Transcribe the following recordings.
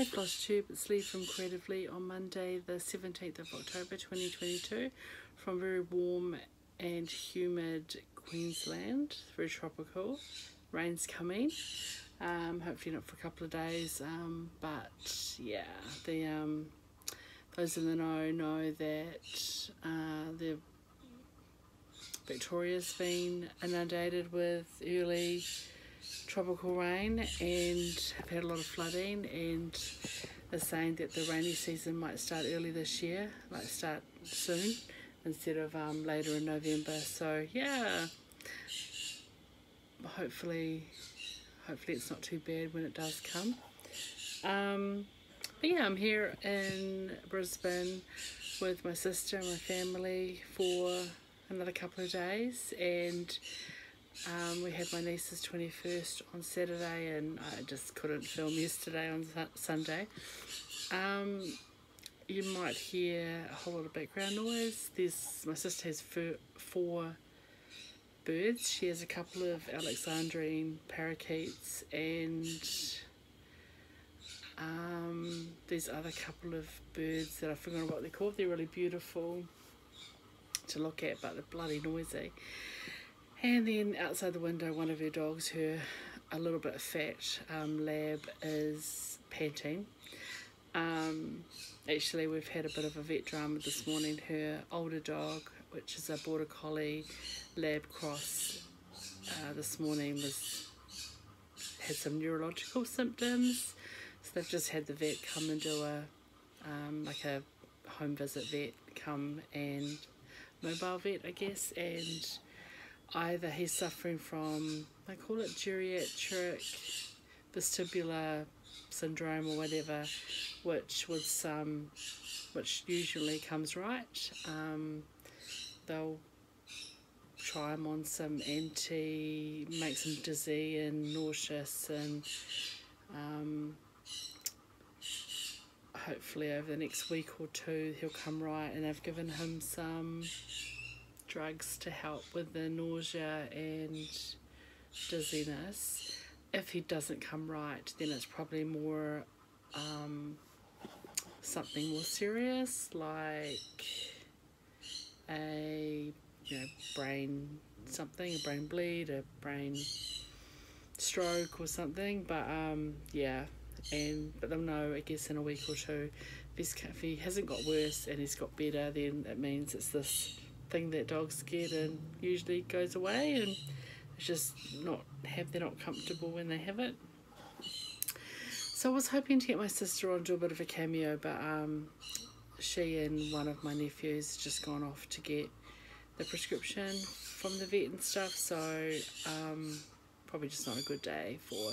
Hey FlossTube, it's Leigh from Creative Leigh on Monday the 17th of October 2022 from very warm and humid Queensland, very tropical. Rain's coming, um, hopefully not for a couple of days, um, but yeah, the um, those in the know know that uh, the Victoria's been inundated with early tropical rain and have had a lot of flooding and they're saying that the rainy season might start early this year, like start soon instead of um, later in November. So yeah, hopefully, hopefully it's not too bad when it does come. Um, but yeah, I'm here in Brisbane with my sister and my family for another couple of days and um, we had my niece's 21st on Saturday and I just couldn't film yesterday on Sunday. Um, you might hear a whole lot of background noise. There's My sister has four birds. She has a couple of Alexandrine parakeets and um, these other couple of birds that I've forgotten what they're called. They're really beautiful to look at but they're bloody noisy. And then outside the window, one of her dogs, her a little bit fat um, lab, is panting. Um, actually, we've had a bit of a vet drama this morning. Her older dog, which is a border collie lab cross, uh, this morning was had some neurological symptoms. So they've just had the vet come and do a um, like a home visit vet come and mobile vet, I guess, and either he's suffering from, I call it geriatric vestibular syndrome or whatever, which with some, which usually comes right. Um, they'll try him on some anti, makes him dizzy and nauseous and um, hopefully over the next week or two he'll come right and I've given him some drugs to help with the nausea and dizziness. If he doesn't come right, then it's probably more um, something more serious, like a you know brain something, a brain bleed, a brain stroke or something. But um, yeah, and but they'll know I guess in a week or two. If, if he hasn't got worse and he's got better, then it means it's this thing that dogs get and usually goes away and it's just not have they're not comfortable when they have it. So I was hoping to get my sister on to a bit of a cameo but um, she and one of my nephews just gone off to get the prescription from the vet and stuff so um, probably just not a good day for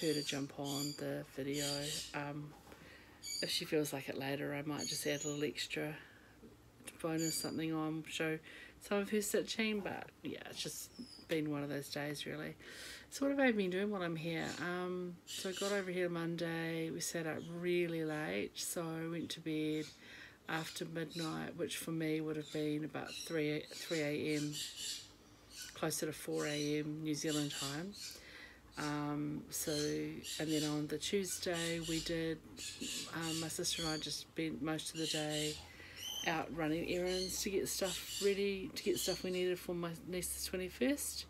her to jump on the video. Um, if she feels like it later I might just add a little extra bonus something on, show some of her stitching, but yeah, it's just been one of those days really. So what have I been doing while I'm here? Um, so I got over here Monday, we sat up really late, so I went to bed after midnight, which for me would have been about 3, 3 a.m., closer to 4 a.m. New Zealand time. Um, so, and then on the Tuesday, we did, um, my sister and I just spent most of the day out running errands to get stuff ready, to get stuff we needed for my niece's 21st.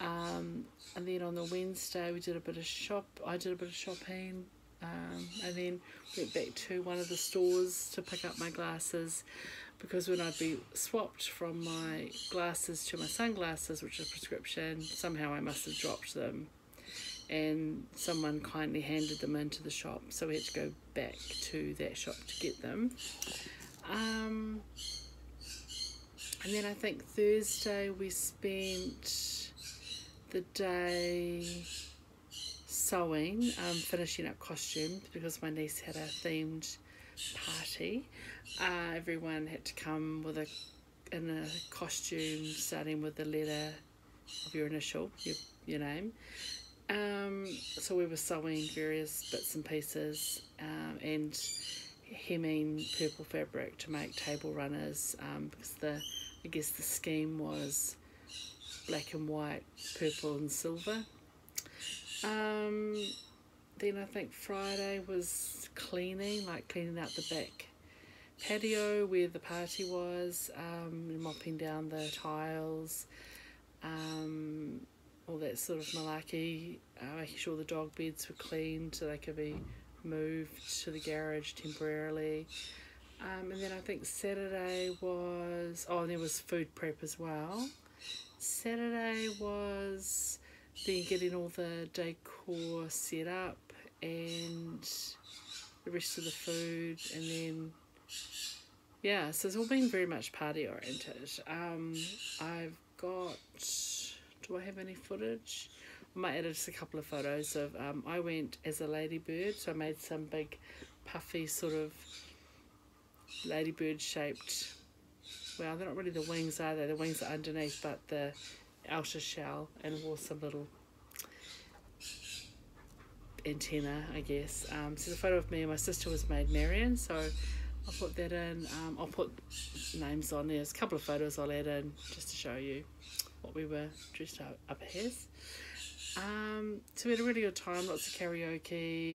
Um, and then on the Wednesday, we did a bit of shop. I did a bit of shopping, um, and then went back to one of the stores to pick up my glasses, because when I'd be swapped from my glasses to my sunglasses, which is prescription, somehow I must have dropped them, and someone kindly handed them into the shop, so we had to go back to that shop to get them. Um, and then I think Thursday we spent the day sewing, um, finishing up costumes because my niece had a themed party. Uh, everyone had to come with a in a costume starting with the letter of your initial, your, your name. Um, so we were sewing various bits and pieces um, and hemming purple fabric to make table runners um, because the I guess the scheme was black and white, purple and silver. Um, then I think Friday was cleaning, like cleaning out the back patio where the party was, um, mopping down the tiles, um, all that sort of malarkey, uh, making sure the dog beds were cleaned so they could be moved to the garage temporarily. Um, and then I think Saturday was, oh, there was food prep as well. Saturday was then getting all the decor set up and the rest of the food, and then yeah, so it's all been very much party oriented. Um, I've got. Do I have any footage? I might add just a couple of photos of. Um, I went as a ladybird, so I made some big, puffy sort of ladybird shaped. Well, they're not really the wings, are they? The wings are underneath, but the outer shell, and wore some little antenna, I guess. Um, so the photo of me and my sister was made Marion, so I'll put that in. Um, I'll put names on there. There's a couple of photos I'll add in just to show you what we were dressed up, up as. Um, so we had a really good time, lots of karaoke.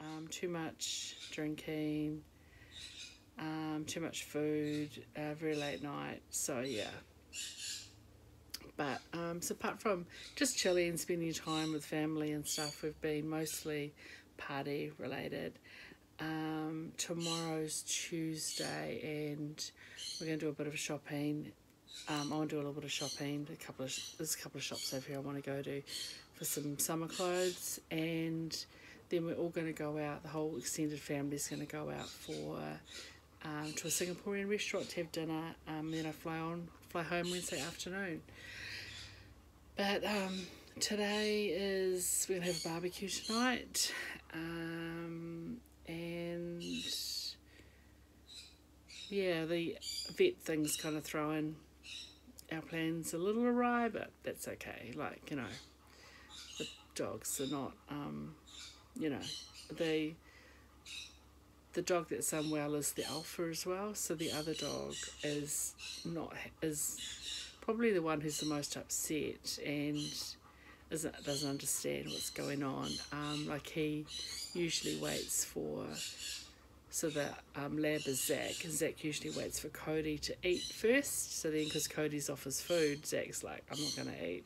Um, too much drinking, um, too much food, uh, very late night. So yeah. But um, so apart from just chilling and spending time with family and stuff, we've been mostly party related. Tomorrow's Tuesday, and we're going to do a bit of shopping. Um, I want to do a little bit of shopping. A couple of there's a couple of shops over here I want to go to for some summer clothes, and then we're all going to go out. The whole extended family is going to go out for um, to a Singaporean restaurant to have dinner. Um, then I fly on, fly home Wednesday afternoon. But um, today is we're gonna have a barbecue tonight, um, and yeah, the vet thing's kind of throwing our plans a little awry, but that's okay. Like you know, the dogs are not, um, you know, they. The dog that's unwell is the alpha as well, so the other dog is not is probably the one who's the most upset and doesn't, doesn't understand what's going on. Um, like he usually waits for, so the um, lab is Zach, and Zach usually waits for Cody to eat first. So then, because Cody's off his food, Zach's like, I'm not going to eat.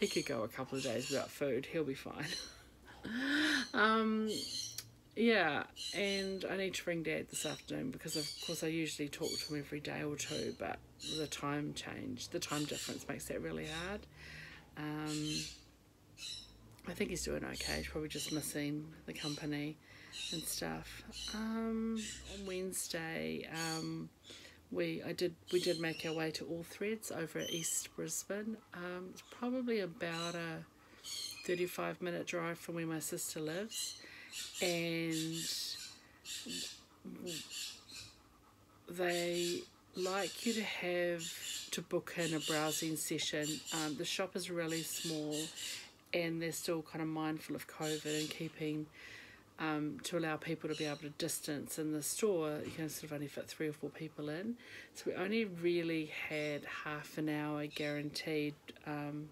He could go a couple of days without food, he'll be fine. um, yeah, and I need to ring Dad this afternoon because, of course, I usually talk to him every day or two, but the time change, the time difference makes that really hard. Um, I think he's doing okay. He's probably just missing the company and stuff. Um, on Wednesday, um, we I did we did make our way to All Threads over at East Brisbane. Um, it's probably about a thirty-five minute drive from where my sister lives and they like you to have to book in a browsing session. Um, the shop is really small and they're still kind of mindful of COVID and keeping um, to allow people to be able to distance in the store. You can sort of only fit three or four people in. So we only really had half an hour guaranteed um,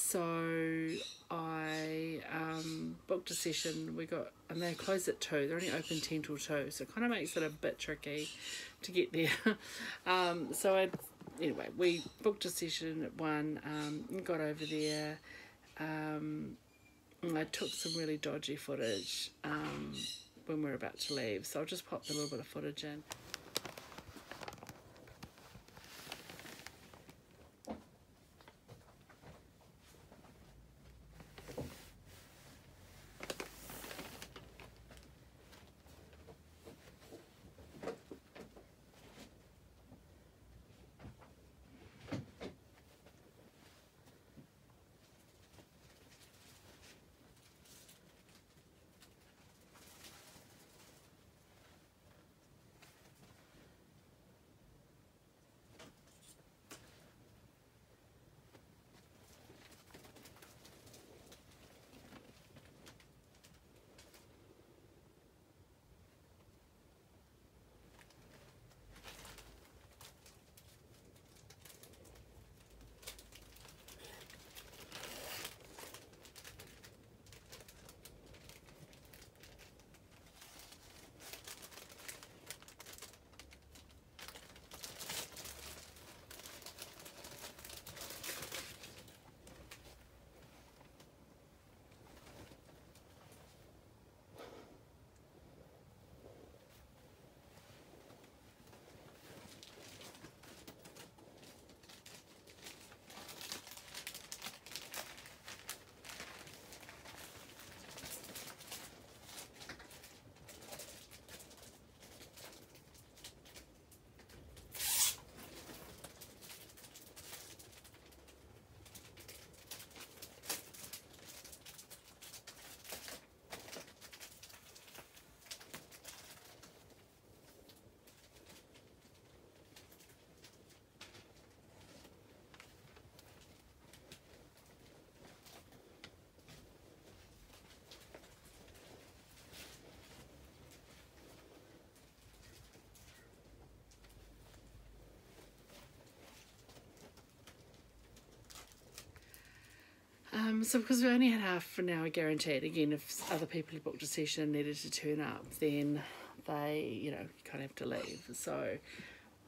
so I um, booked a session. We got and they close at two. They're only open ten till two, so it kind of makes it a bit tricky to get there. um, so I anyway we booked a session at one. Um, got over there. Um, I took some really dodgy footage um, when we were about to leave, so I'll just pop a little bit of footage in. Um, so because we only had half an hour guaranteed, again, if other people who booked a session needed to turn up, then they, you know, you kind of have to leave. So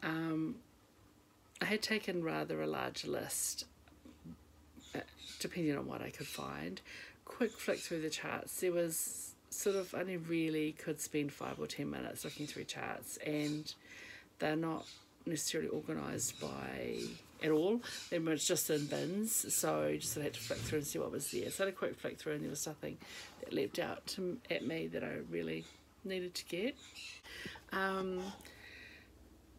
um, I had taken rather a large list, uh, depending on what I could find. Quick flick through the charts. There was sort of only really could spend five or ten minutes looking through charts, and they're not necessarily organised by at all. It was just in bins, so just had to flick through and see what was there. So I had a quick flick through, and there was nothing that leapt out to, at me that I really needed to get. Um,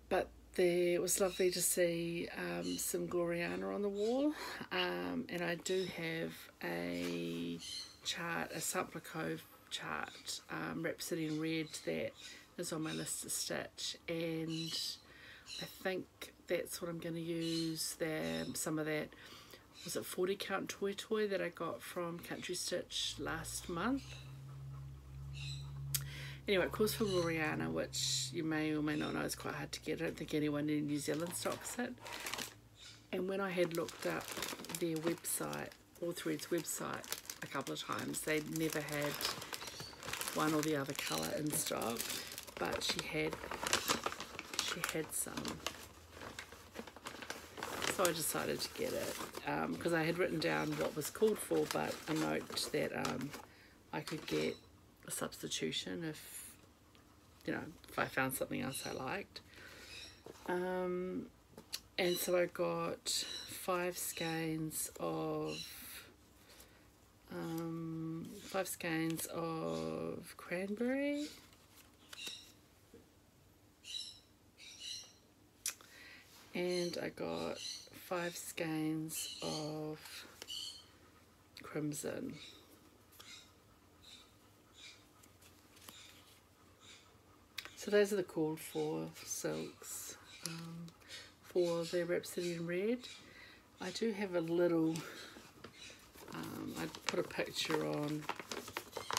but there it was lovely to see um, some Gloriana on the wall, um, and I do have a chart, a Cove chart, um, Rhapsody in Red, that is on my list to stitch, and I think that's what I'm going to use. There, some of that was it 40 count toy toy that I got from Country Stitch last month. Anyway, it calls for Gloriana, which you may or may not know is quite hard to get. I don't think anyone in New Zealand stocks it. And when I had looked up their website, All Threads website, a couple of times, they never had one or the other colour in stock, but she had she had some. So I decided to get it because um, I had written down what was called for, but a note that um, I could get a substitution if you know if I found something else I liked. Um, and so I got five skeins of um, five skeins of cranberry and I got five skeins of crimson. So those are the called for silks um, for the Rhapsody in Red. I do have a little, um, I put a picture on,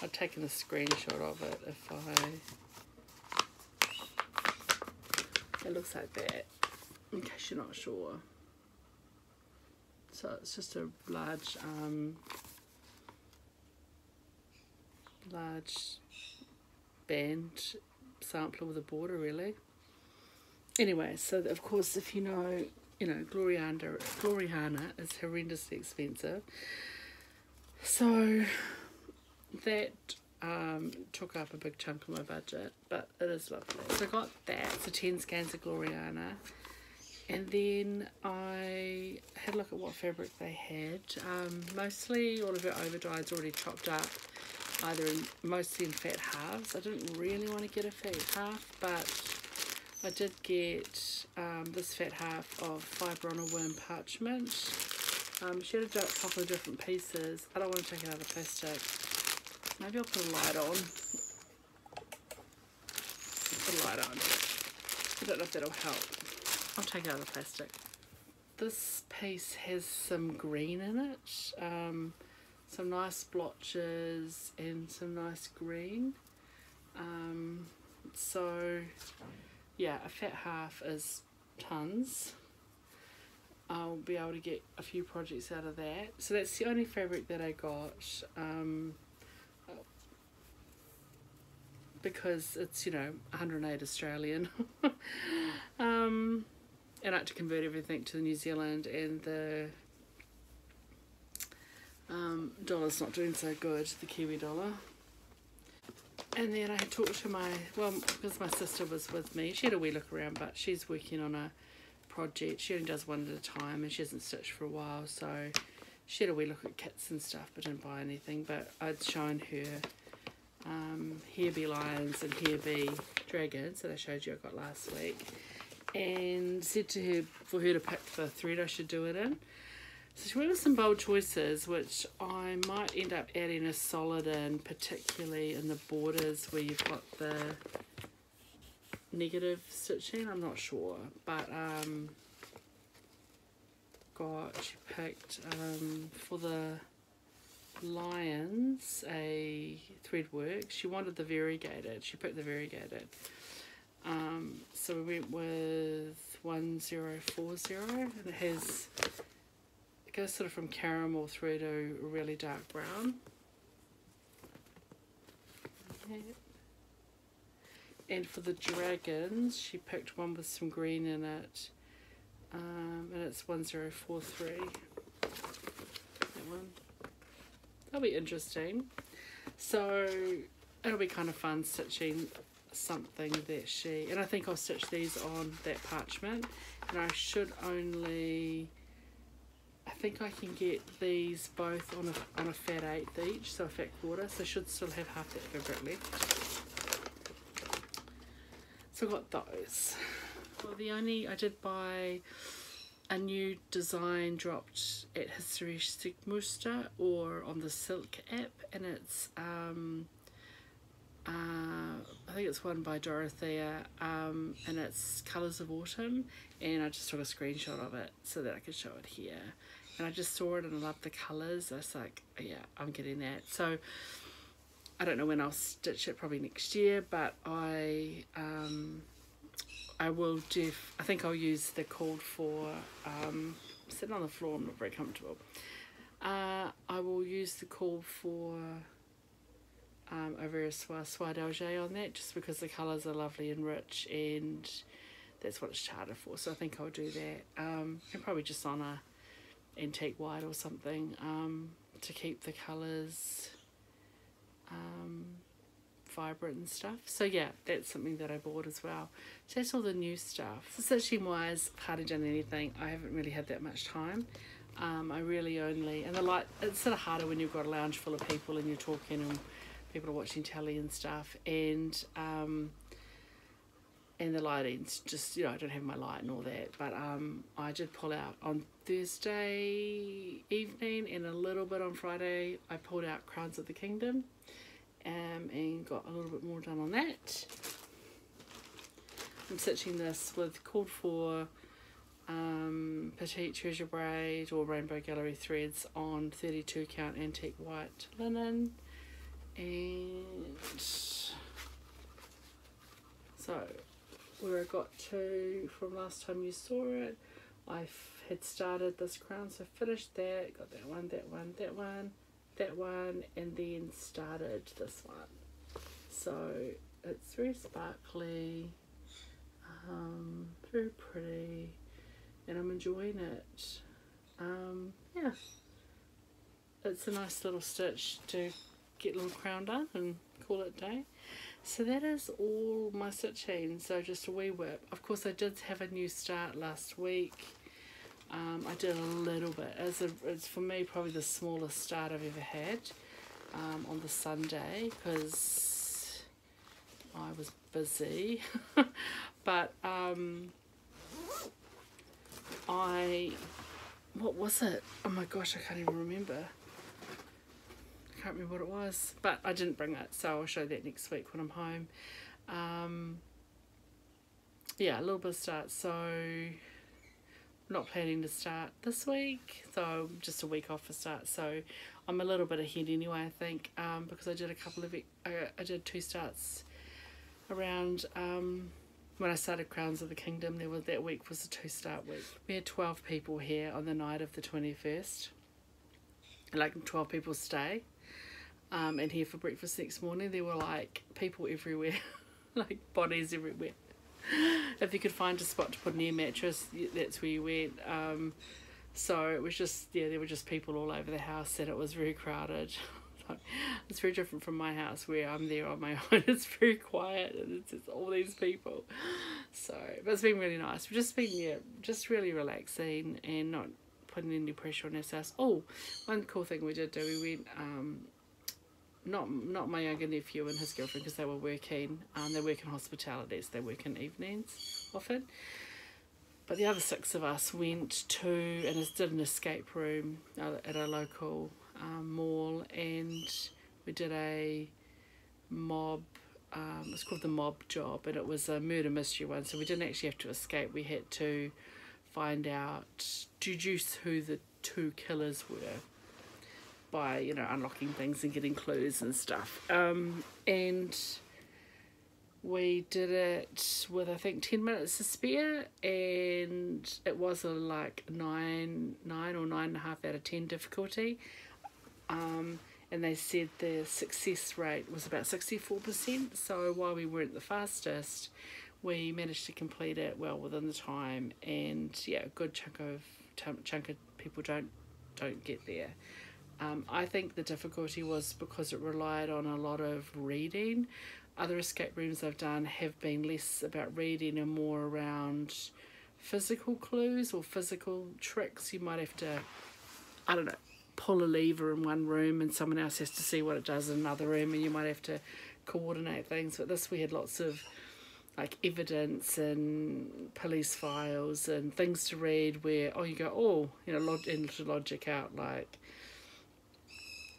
I've taken a screenshot of it if I, it looks like that in case you're not sure. So it's just a large, um, large band sampler with a border really. Anyway, so of course if you know, you know, Gloriana, Gloriana is horrendously expensive. So that um, took up a big chunk of my budget, but it is lovely. So I got that, so 10 skeins of Gloriana and then I had a look at what fabric they had. Um, mostly all of her overdyes already chopped up, either in mostly in fat halves. I didn't really want to get a fat half, but I did get um, this fat half of Fiber on a Whim parchment. Um, she had a couple of different pieces. I don't want to take it out of plastic. Maybe I'll put a light on. Put a light on. I don't know if that'll help. I'll take out the plastic. This piece has some green in it, um, some nice splotches and some nice green. Um, so yeah, a fat half is tons. I'll be able to get a few projects out of that. So that's the only fabric that I got. Um, because it's, you know, 108 Australian. um, and I had to convert everything to New Zealand and the um, dollar's not doing so good, the Kiwi dollar. And then I had talked to my, well, because my sister was with me, she had a wee look around, but she's working on a project. She only does one at a time and she hasn't stitched for a while, so she had a wee look at kits and stuff, but didn't buy anything. But I'd shown her um, Here Be Lions and Here Be Dragons that I showed you I got last week and said to her for her to pick the thread I should do it in. So she went with some bold choices, which I might end up adding a solid in, particularly in the borders where you've got the negative stitching. I'm not sure, but um, got she picked um, for the lions a Threadworx. She wanted the variegated. She picked the variegated. So we went with 1040 and it has it goes sort of from caramel through to really dark brown. And for the dragons, she picked one with some green in it. Um, and it's 1043. That one. That'll be interesting. So it'll be kind of fun stitching something that she and I think I'll stitch these on that parchment. And I should only I think I can get these both on a on a fat eighth each so a fat quarter. So I should still have half that fabric left. So I got those. Well the only I did buy a new design dropped at Historische Stickmuster or on the Silk app and it's um uh, I think it's one by Dorothea, um, and it's Colours of Autumn, and I just took a screenshot of it so that I could show it here. And I just saw it and I loved the colours. I was like, yeah, I'm getting that. So I don't know when I'll stitch it, probably next year, but I um, I will do. I think I'll use the called for. Um, sitting on the floor, I'm not very comfortable. Uh, I will use the call for um, over a soie, soie d'Alger on that just because the colours are lovely and rich and that's what it's charted for so I think I'll do that. Um, and probably just on a antique white or something um, to keep the colours um, vibrant and stuff. So yeah that's something that I bought as well. So that's all the new stuff. So stitching wise hardly done anything. I haven't really had that much time. Um, I really only and the light it's sort of harder when you've got a lounge full of people and you're talking and people are watching telly and stuff and um and the lighting's just you know I don't have my light and all that but um I did pull out on Thursday evening and a little bit on Friday I pulled out Crowns of the Kingdom um and got a little bit more done on that. I'm stitching this with called for um, petite treasure braid or rainbow gallery threads on 32 count antique white linen and so where I got to from last time you saw it I had started this crown so finished that got that one that one that one that one and then started this one. So it's very sparkly um, very pretty and I'm enjoying it. Um, yeah. It's a nice little stitch to get a little crown done and call it day. So that is all my stitching, so just a wee whip. Of course I did have a new start last week. Um, I did a little bit. As a, it's for me probably the smallest start I've ever had um, on the Sunday because I was busy. but um, I, what was it? Oh my gosh, I can't even remember can't remember what it was, but I didn't bring it, so I'll show that next week when I'm home. Um, yeah, a little bit of start, so not planning to start this week, so just a week off for start, so I'm a little bit ahead anyway, I think, um, because I did a couple of, I did two starts around, um, when I started Crowns of the Kingdom, there was that week was a two start week. We had 12 people here on the night of the 21st, like 12 people stay um, and here for breakfast next morning, there were like people everywhere, like bodies everywhere. if you could find a spot to put an air mattress, that's where you went. Um, so it was just, yeah, there were just people all over the house and it was very crowded. it's very different from my house where I'm there on my own. It's very quiet and it's just all these people. So, but it's been really nice. We've just been, yeah, just really relaxing and not putting any pressure on ourselves. Oh, one cool thing we did do, we went, um, not not my younger nephew and his girlfriend because they were working um, they work in hospitality so they work in evenings often. But the other six of us went to and did an escape room at a local um, mall and we did a mob um, it's called the mob job and it was a murder mystery one so we didn't actually have to escape. We had to find out deduce who the two killers were by you know unlocking things and getting clues and stuff um, and we did it with I think ten minutes to spare, and it was a like nine, nine or nine and a half out of ten difficulty. Um, and they said the success rate was about sixty four percent. So while we weren't the fastest, we managed to complete it well within the time, and yeah, a good chunk of chunk of people don't don't get there. Um, I think the difficulty was because it relied on a lot of reading other escape rooms I've done have been less about reading and more around physical clues or physical tricks. You might have to, I don't know, pull a lever in one room and someone else has to see what it does in another room and you might have to coordinate things. But this we had lots of like evidence and police files and things to read where oh you go oh you know log into logic out like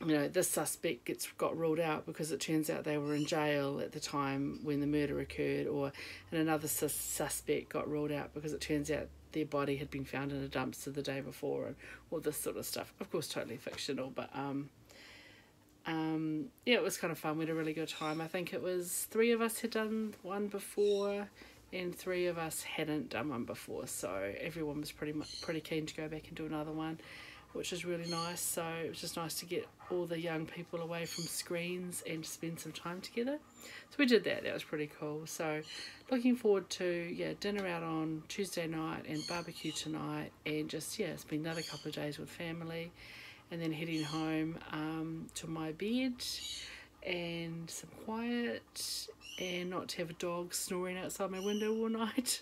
you know, this suspect gets got ruled out because it turns out they were in jail at the time when the murder occurred, or and another sus- suspect got ruled out because it turns out their body had been found in a dumpster the day before, and all this sort of stuff. Of course, totally fictional, but um, um, yeah, it was kind of fun. We had a really good time. I think it was three of us had done one before, and three of us hadn't done one before, so everyone was pretty much pretty keen to go back and do another one which was really nice. So it was just nice to get all the young people away from screens and spend some time together. So we did that. That was pretty cool. So looking forward to yeah dinner out on Tuesday night and barbecue tonight, and just yeah spend another couple of days with family, and then heading home um, to my bed and some quiet and not to have a dog snoring outside my window all night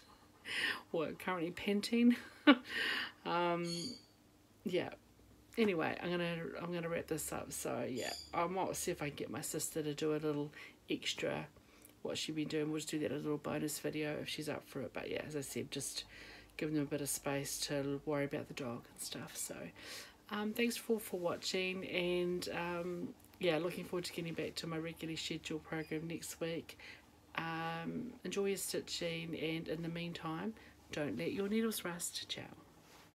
or currently panting um, yeah anyway i'm gonna i'm gonna wrap this up. So yeah i might see if i can get my sister to do a little extra what she's been doing. We'll just do that a little bonus video if she's up for it. But yeah as i said just giving them a bit of space to worry about the dog and stuff. So um, thanks for for watching. And um, yeah looking forward to getting back to my regularly scheduled program next week. Um, enjoy your stitching. And in the meantime don't let your needles rust. Ciao